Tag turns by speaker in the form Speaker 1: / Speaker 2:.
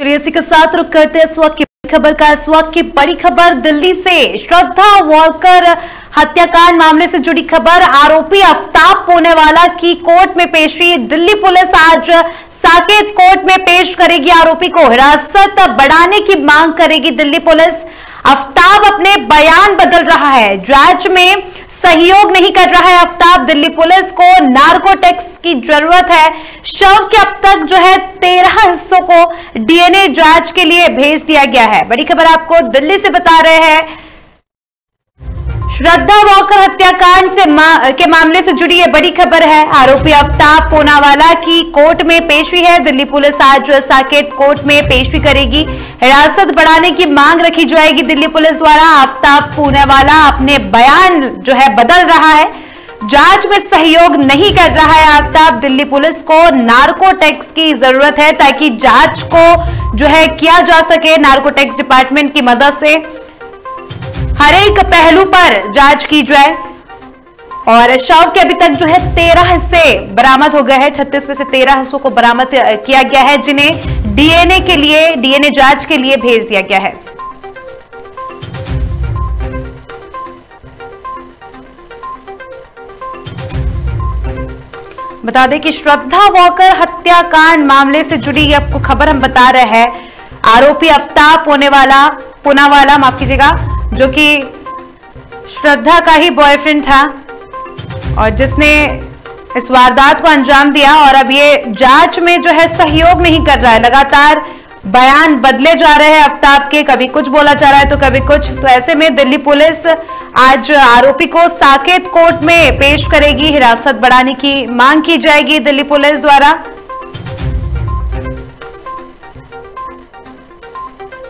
Speaker 1: चलिए इसी के साथ रुक करते हैं इस वक्त की खबर का। इस वक्त की बड़ी खबर दिल्ली से। श्रद्धा वॉलकर हत्याकांड मामले से जुड़ी खबर। आरोपी आफ्ताब पोनेवाला की कोर्ट में पेशी। दिल्ली पुलिस आज साकेत कोर्ट में पेश करेगी आरोपी को। हिरासत बढ़ाने की मांग करेगी दिल्ली पुलिस। आफ्ताब अपने बयान बदल रहा है। जैज में सहयोग नहीं कर रहा है आफ्ताब दिल्ली पुलिस को नार्कोटेक्स की ज़रूरत है। शव के अब तक जो है तेरह हिस्सों को डीएनए जाँच के लिए भेज दिया गया है। बड़ी खबर आपको दिल्ली से बता रहे हैं। श्रद्धा वॉकर हत्याकांड से मा, के मामले से जुड़ी ये बड़ी खबर है। आरोपी आफ्ताब पूनावाला की कोर्ट में पेशी है। दिल्ली पुलिस आज साकेत कोर्ट में पेशी करेगी। हिरासत बढ़ाने की मांग रखी जाएगी दिल्ली पुलिस द्वारा। आफ्ताब पूनावाला अपने बयान जो है बदल रहा है। जाँच में सहयोग नहीं कर रहा है आफ्ताब दिल्ली पुलिस को नार्को टैक्स की ज़रूरत है ताकि जाँच को जो है किया जा सके। नार्को टैक्स डिपार्टमेंट की मदद से हर एक पहलू पर जाँच की जाए। और शव के अभी तक जो है, तेरह हिस्से बरामद हो गए हैं। छत्तीस में से तेरह हिस्सों को बरामद किया गया है, जिन्हें डीएनए के लिए, डीएनए जाँच के लिए भेज दिया गया है। बता दें कि श्रद्धा वॉकर हत्याकांड मामले से जुड़ी आपको खबर हम बता रहे हैं। आरोपी अफ्ताब होने वाला, पुनावाला, माफ़ कीजिएगा जो कि श्रद्धा का ही बॉयफ्रेंड था और जिसने इस वारदात को अंजाम दिया और अब ये जाँच में जो है सहयोग नहीं कर रहा है। लगातार बयान बदले जा रहे हैं आफ्ताब के। कभी कुछ बोला जा रहा है तो कभी कुछ। तो ऐसे में दिल्ली पुलिस आज आरोपी को साकेत कोर्ट में पेश करेगी। हिरासत बढ़ाने की मांग की जाएगी दिल्ली पुलिस द्वारा।